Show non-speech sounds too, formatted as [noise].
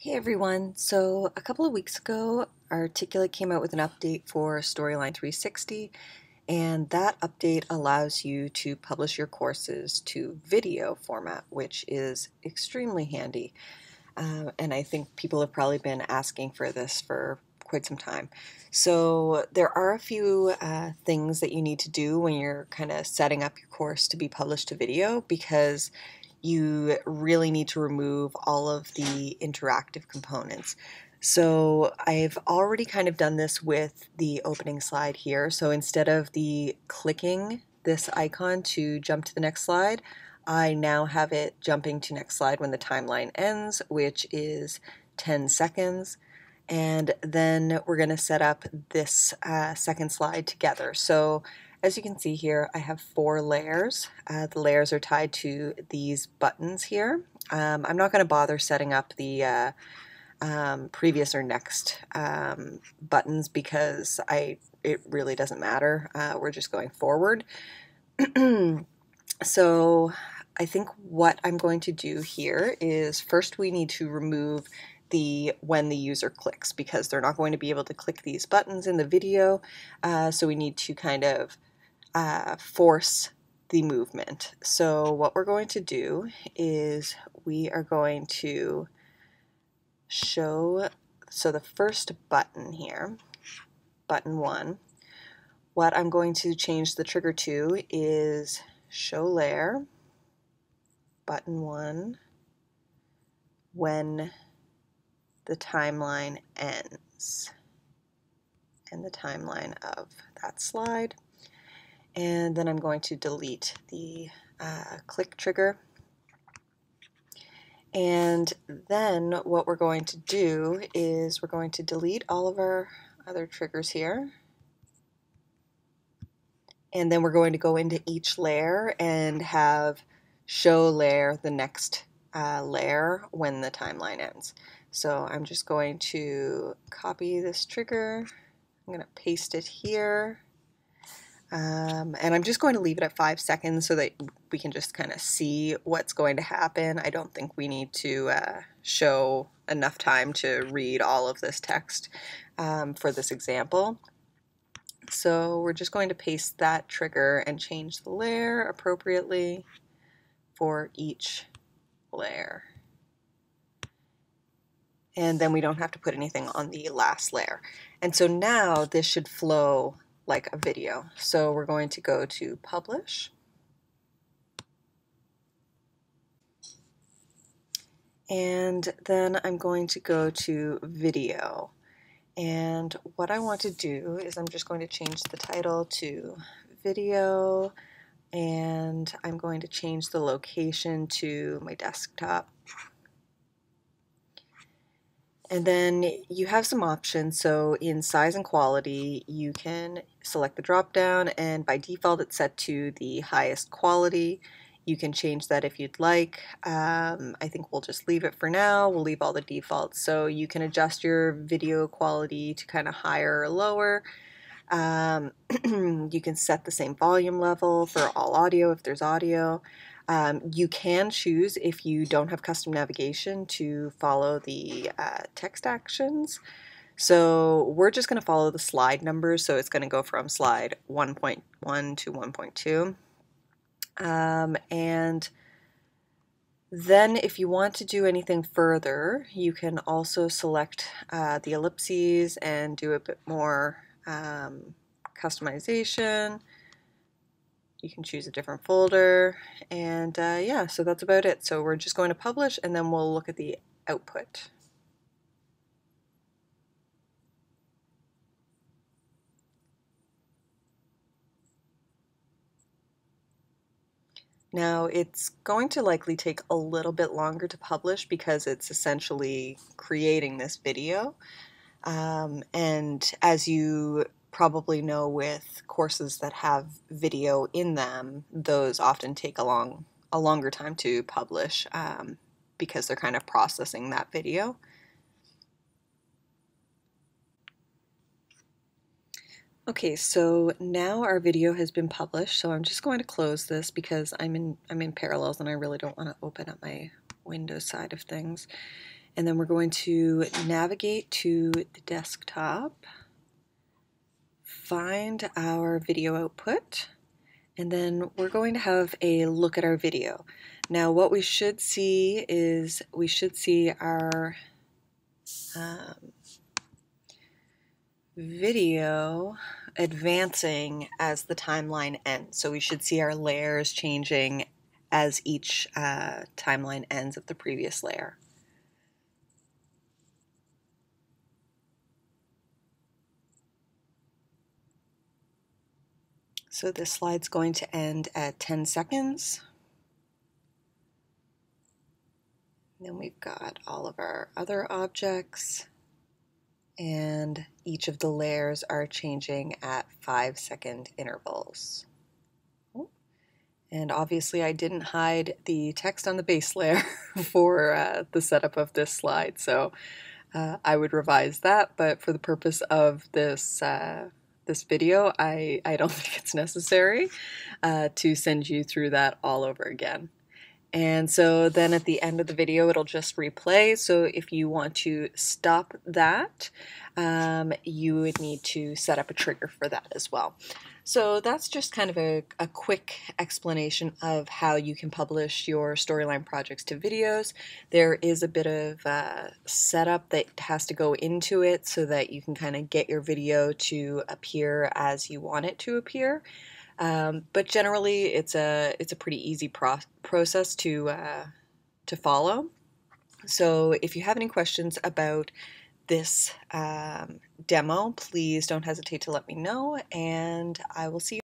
Hey everyone, so a couple of weeks ago Articulate came out with an update for Storyline 360 and that update allows you to publish your courses to video format which is extremely handy uh, and I think people have probably been asking for this for quite some time. So there are a few uh, things that you need to do when you're kind of setting up your course to be published to video because you really need to remove all of the interactive components. So I've already kind of done this with the opening slide here. So instead of the clicking this icon to jump to the next slide, I now have it jumping to next slide when the timeline ends, which is 10 seconds. And then we're going to set up this uh, second slide together. So as you can see here, I have four layers. Uh, the layers are tied to these buttons here. Um, I'm not going to bother setting up the uh, um, previous or next um, buttons because I it really doesn't matter. Uh, we're just going forward. [clears throat] so I think what I'm going to do here is first we need to remove the when the user clicks because they're not going to be able to click these buttons in the video. Uh, so we need to kind of uh, force the movement. So what we're going to do is we are going to show, so the first button here, button one, what I'm going to change the trigger to is show layer, button one, when the timeline ends and the timeline of that slide and then I'm going to delete the uh, click trigger. And then what we're going to do is we're going to delete all of our other triggers here. And then we're going to go into each layer and have show layer the next uh, layer when the timeline ends. So I'm just going to copy this trigger. I'm going to paste it here. Um, and I'm just going to leave it at five seconds so that we can just kind of see what's going to happen. I don't think we need to uh, show enough time to read all of this text um, for this example. So we're just going to paste that trigger and change the layer appropriately for each layer. And then we don't have to put anything on the last layer. And so now this should flow like a video. So we're going to go to publish. And then I'm going to go to video. And what I want to do is I'm just going to change the title to video and I'm going to change the location to my desktop and then you have some options. So in size and quality, you can select the drop down and by default it's set to the highest quality. You can change that if you'd like. Um, I think we'll just leave it for now. We'll leave all the defaults. So you can adjust your video quality to kind of higher or lower. Um, [clears throat] you can set the same volume level for all audio if there's audio. Um, you can choose, if you don't have custom navigation, to follow the uh, text actions. So we're just going to follow the slide numbers. So it's going to go from slide 1.1 to 1.2. Um, and then if you want to do anything further, you can also select uh, the ellipses and do a bit more um, customization you can choose a different folder and uh, yeah so that's about it so we're just going to publish and then we'll look at the output Now it's going to likely take a little bit longer to publish because it's essentially creating this video. Um, and as you probably know with courses that have video in them, those often take a long a longer time to publish um, because they're kind of processing that video. Okay, so now our video has been published, so I'm just going to close this because I'm in I'm in Parallels and I really don't want to open up my Windows side of things. And then we're going to navigate to the desktop, find our video output, and then we're going to have a look at our video. Now what we should see is we should see our um, video advancing as the timeline ends. So we should see our layers changing as each uh, timeline ends of the previous layer. So this slide's going to end at 10 seconds. Then we've got all of our other objects and each of the layers are changing at five second intervals. And obviously I didn't hide the text on the base layer [laughs] for uh, the setup of this slide, so uh, I would revise that, but for the purpose of this uh, this video, I, I don't [laughs] think it's necessary uh, to send you through that all over again. And so then at the end of the video, it'll just replay. So if you want to stop that, um, you would need to set up a trigger for that as well. So that's just kind of a, a quick explanation of how you can publish your storyline projects to videos. There is a bit of uh, setup that has to go into it so that you can kind of get your video to appear as you want it to appear. Um, but generally, it's a it's a pretty easy pro process to uh, to follow. So if you have any questions about this um, demo, please don't hesitate to let me know, and I will see you.